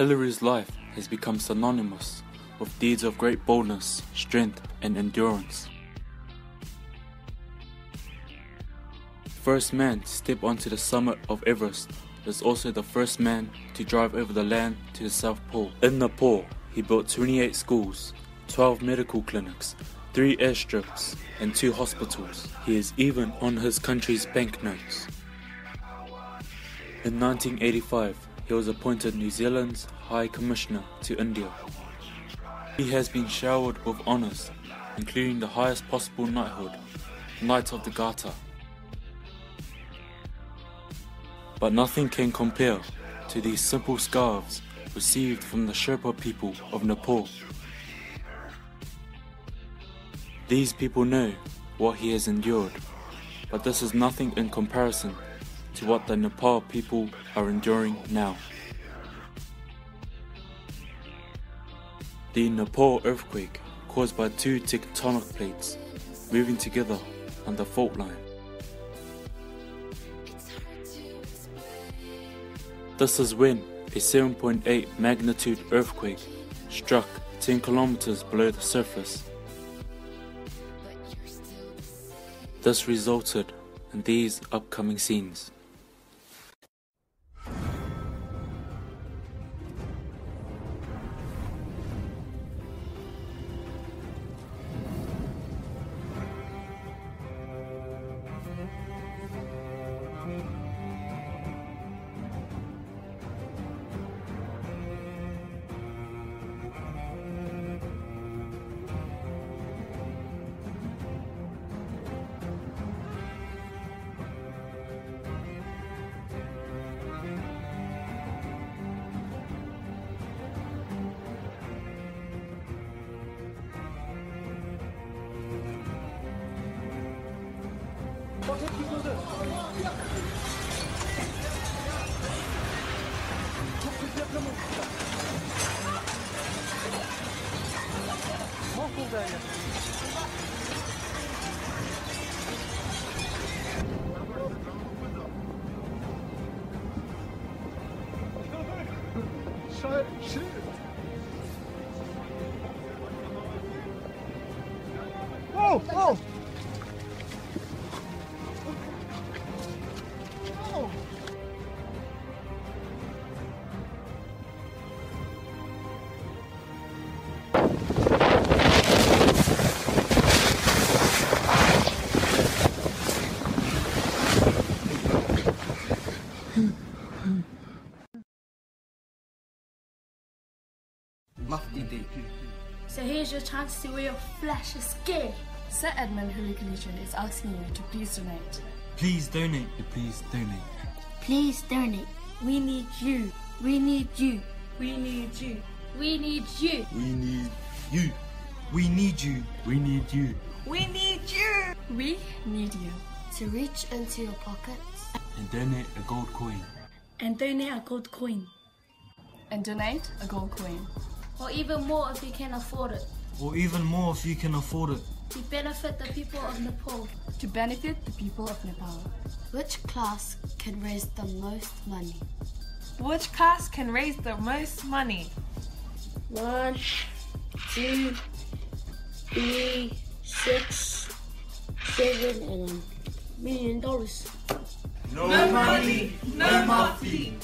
Hillary's life has become synonymous with deeds of great boldness, strength, and endurance. First man to step onto the summit of Everest is also the first man to drive over the land to the South Pole. In Nepal, he built 28 schools, 12 medical clinics, 3 airstrips, and 2 hospitals. He is even on his country's banknotes. In 1985, he was appointed New Zealand's High Commissioner to India. He has been showered with honours, including the highest possible knighthood, Knight of the Garter. But nothing can compare to these simple scarves received from the Sherpa people of Nepal. These people know what he has endured, but this is nothing in comparison to what the Nepal people are enduring now. The Nepal earthquake caused by two tectonic plates moving together on the fault line. This is when a 7.8 magnitude earthquake struck 10 kilometers below the surface. This resulted in these upcoming scenes. Morro ganha. Oh, oh! Mufti Day. So here's your chance to see where your flesh is scared. Sir Edmund Hillary Collegiate is asking you to please donate. Please donate. Please donate. Please donate. We need you. We need you. We need you. We need you. We need you. We need you. We need you. We need you! We need you. To reach into your pockets And donate a gold coin. and donate a gold coin. And donate a gold coin. Or even more if you can afford it. Or even more if you can afford it. To benefit the people of Nepal. To benefit the people of Nepal. Which class can raise the most money? Which class can raise the most money? One, two, three, six, seven, and a million dollars. No money, no mufti.